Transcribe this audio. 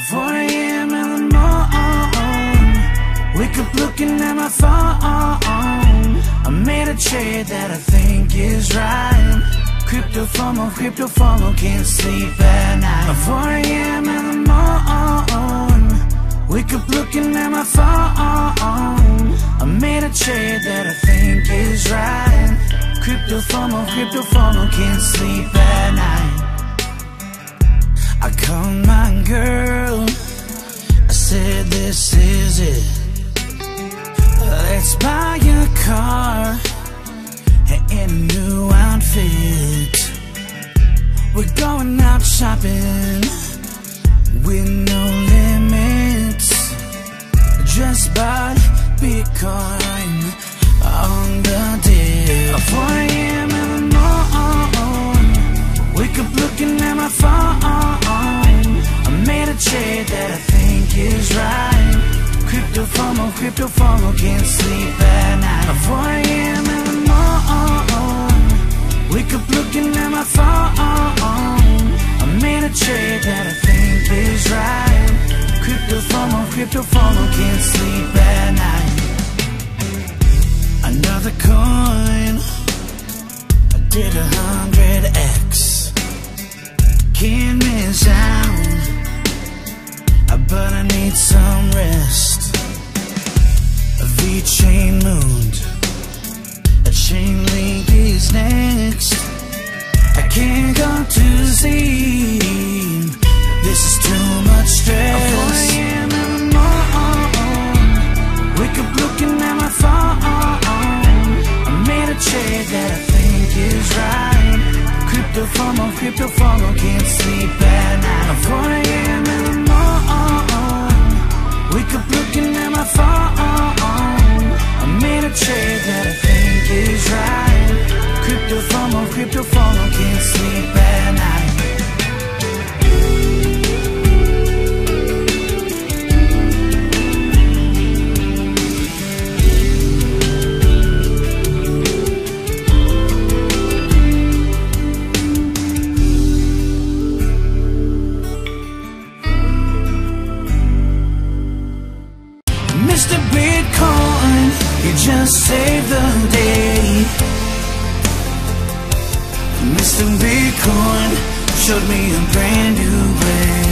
4 a.m. in the morning Wake up looking at my phone. I made a trade that I think is right. Crypto FOMO, crypto FOMO, can't sleep at night. 4 a.m. in the morning Wake up looking at my phone. I made a trade that I think is right. Crypto FOMO, crypto FOMO, can't sleep We're going out shopping With no limits Just bought Bitcoin On the dip 4 a.m. in the morning Wake up looking at my phone I made a trade that I think is right Crypto FOMO, crypto FOMO, can't sleep at night 4 a.m. trade that I think is right. Crypto FOMO, crypto FOMO, can't sleep at night. Another coin. I did a hundred X. Can't miss out. But I need some rest. VeChain mooned Crypto FOMO, crypto FOMO, can't sleep at night 4 a.m. in the morning Wake up looking at my phone. I made a trade that I think is right. Crypto FOMO, crypto FOMO, can't sleep at night just saved the day. Mr. Bitcoin showed me a brand new way.